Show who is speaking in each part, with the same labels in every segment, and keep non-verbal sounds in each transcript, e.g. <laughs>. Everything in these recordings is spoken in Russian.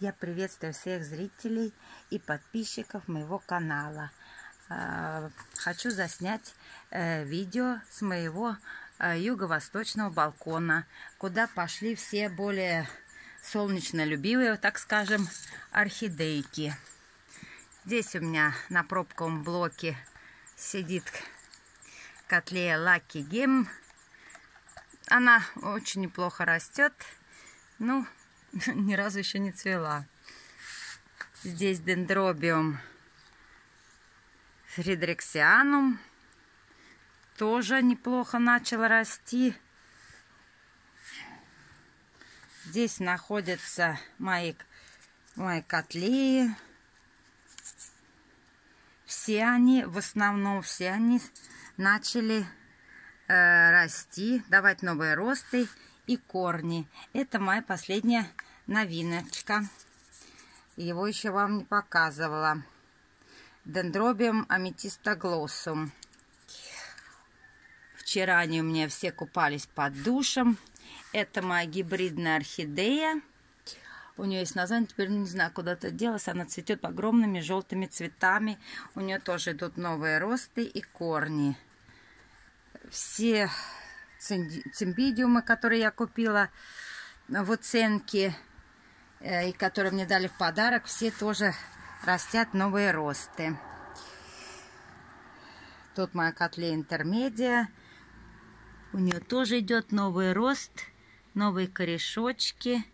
Speaker 1: Я приветствую всех зрителей и подписчиков моего канала. А, хочу заснять э, видео с моего э, юго-восточного балкона, куда пошли все более солнечно-любивые, так скажем, орхидейки. Здесь у меня на пробковом блоке сидит котлея Lucky Gem. Она очень неплохо растет. Ну, <laughs> ни разу еще не цвела. Здесь дендробиум фридриксианум. Тоже неплохо начал расти. Здесь находятся мои, мои котлеи. Все они, в основном все они начали э, расти, давать новые росты и корни. Это моя последняя новиночка. Его еще вам не показывала. Дендробиум аметистоглоссум. Вчера они у меня все купались под душем. Это моя гибридная орхидея. У нее есть название, теперь не знаю, куда-то делась. Она цветет огромными желтыми цветами. У нее тоже идут новые росты и корни. Все цимбидиумы, которые я купила в оценке э, и которые мне дали в подарок, все тоже растят новые росты. Тут моя котле интермедия. У нее тоже идет новый рост, новые корешочки.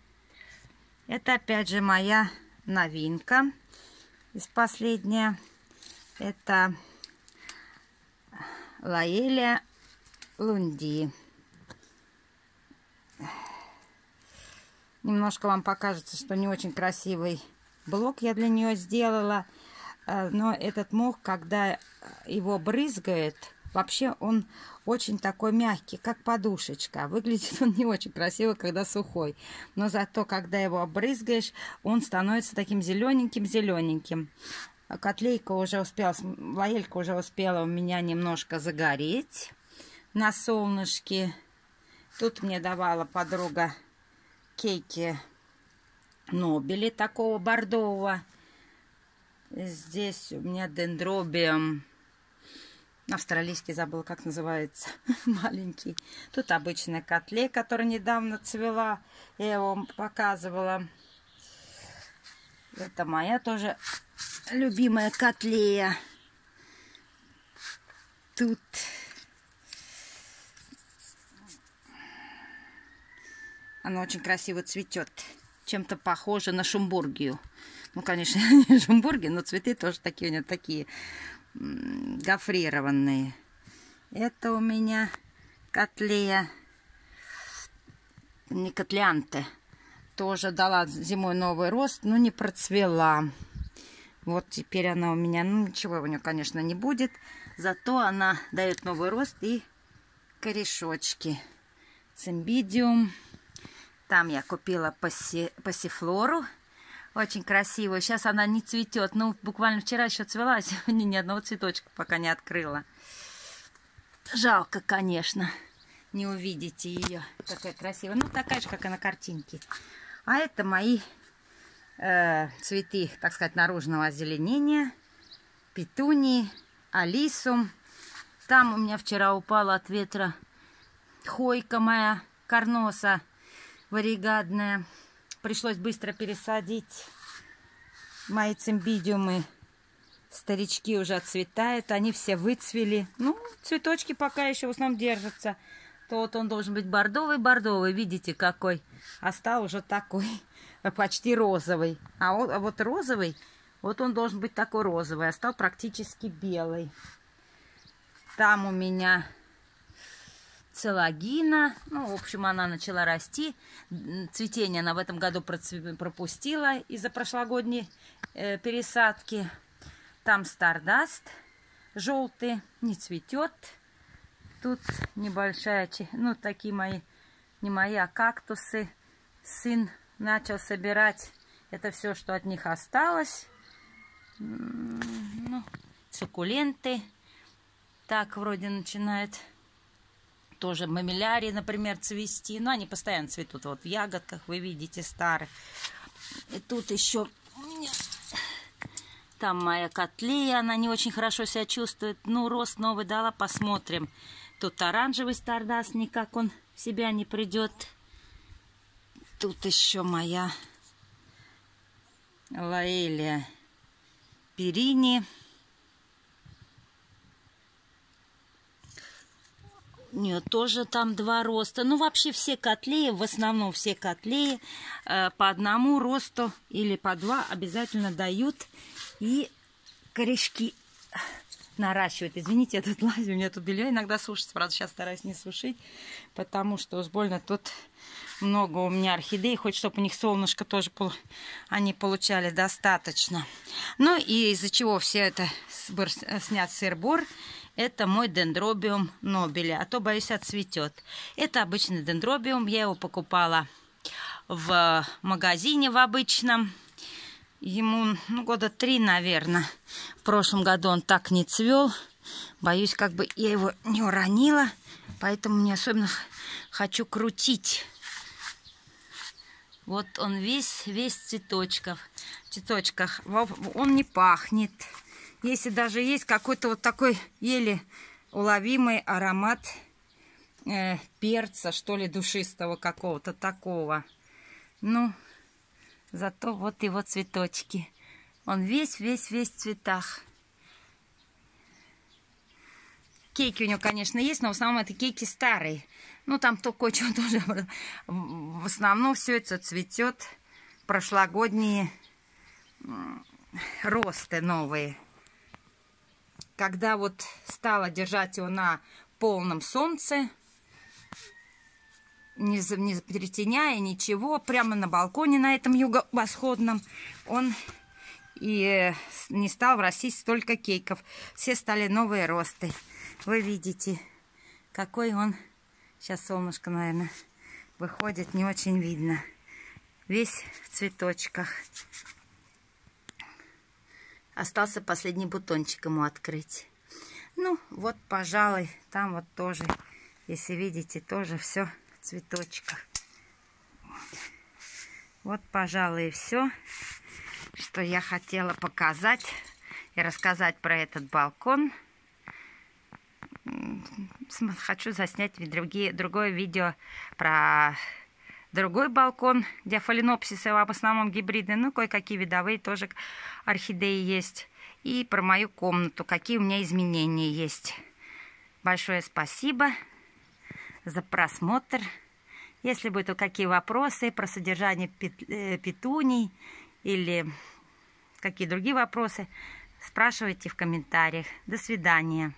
Speaker 1: Это опять же моя новинка из последняя. Это Лаэлия Лунди. Немножко вам покажется, что не очень красивый блок я для нее сделала. Э, но этот мох, когда его брызгает, вообще он очень такой мягкий, как подушечка. Выглядит он не очень красиво, когда сухой. Но зато, когда его обрызгаешь, он становится таким зелененьким-зелененьким. Котлейка уже успела, лаелька уже успела у меня немножко загореть на солнышке. Тут мне давала подруга кейки Нобели такого бордового. Здесь у меня дендробиум. Австралийский забыл, как называется. <laughs> Маленький. Тут обычная котле, которая недавно цвела. Я его показывала. Это моя тоже любимая котлея. Тут Она очень красиво цветет. Чем-то похоже на шумбургию. Ну, конечно, <laughs> не шумбурги, но цветы тоже такие у нее такие гофрированные. Это у меня котлея, не котлянте. Тоже дала зимой новый рост, но не процвела. Вот теперь она у меня, ну ничего у нее, конечно, не будет. Зато она дает новый рост и корешочки. Цимбидиум. Там я купила паси, пассифлору. Очень красивую. Сейчас она не цветет. Ну, буквально вчера еще цвела, сегодня <laughs> ни одного цветочка пока не открыла. Жалко, конечно. Не увидите ее. Такая красивая. Ну, такая же, как и на картинке. А это мои э, цветы, так сказать, наружного озеленения. Петунии, алисум. Там у меня вчера упала от ветра хойка моя, карноса варигадная. Пришлось быстро пересадить мои цимбидиумы. Старички уже отцветают, они все выцвели. Ну, цветочки пока еще в основном держатся. То вот он должен быть бордовый-бордовый, видите какой. А стал уже такой, <laughs> почти розовый. А вот, а вот розовый, вот он должен быть такой розовый, а стал практически белый. Там у меня целогина. Ну, в общем, она начала расти. Цветение она в этом году пропустила из-за прошлогодней э, пересадки. Там стардаст желтый, не цветет. Тут небольшая, ну, такие мои, не мои, а кактусы. Сын начал собирать это все, что от них осталось. Ну, суккуленты. Так вроде начинает тоже мамилярии, например, цвести. Но они постоянно цветут вот в ягодках, вы видите, старых. И тут еще там моя котлея, она не очень хорошо себя чувствует. Ну, рост новый дала, посмотрим. Тут оранжевый стардас, никак он в себя не придет. Тут еще моя Лаэлия Перини. У нее тоже там два роста. Ну, вообще все котлеи, в основном все котлеи э, по одному росту или по два обязательно дают. И корешки наращивают. Извините, я тут лазю, у меня тут белье иногда сушится. Правда, сейчас стараюсь не сушить, потому что уж больно тут много у меня орхидей. Хоть чтобы у них солнышко тоже они получали достаточно. Ну и из-за чего все это снят сыр-бор, это мой дендробиум нобеля, а то, боюсь, отцветет. Это обычный дендробиум, я его покупала в магазине в обычном. Ему ну, года три, наверное. В прошлом году он так не цвел. Боюсь, как бы я его не уронила. Поэтому не особенно хочу крутить. Вот он весь, весь в цветочках. В цветочках. Он не пахнет. Если даже есть какой-то вот такой еле уловимый аромат э, перца, что ли, душистого какого-то такого. Ну, зато вот его цветочки. Он весь-весь-весь в цветах. Кейки у него, конечно, есть, но в основном это кейки старые. Ну, там то кое-что тоже. В основном все это цветет. Прошлогодние росты новые когда вот стала держать его на полном солнце, не, не перетеняя ничего, прямо на балконе на этом юго-восходном, он и не стал растить столько кейков. Все стали новые росты. Вы видите, какой он... Сейчас солнышко, наверное, выходит, не очень видно. Весь в цветочках. Остался последний бутончик ему открыть. Ну, вот, пожалуй, там вот тоже, если видите, тоже все в цветочках. Вот, пожалуй, и все, что я хотела показать и рассказать про этот балкон. Хочу заснять другие, другое видео про другой балкон, где фаленопсисы в основном гибриды, ну, кое-какие видовые тоже орхидеи есть. И про мою комнату, какие у меня изменения есть. Большое спасибо за просмотр. Если будут какие вопросы про содержание э, петуний или какие другие вопросы, спрашивайте в комментариях. До свидания.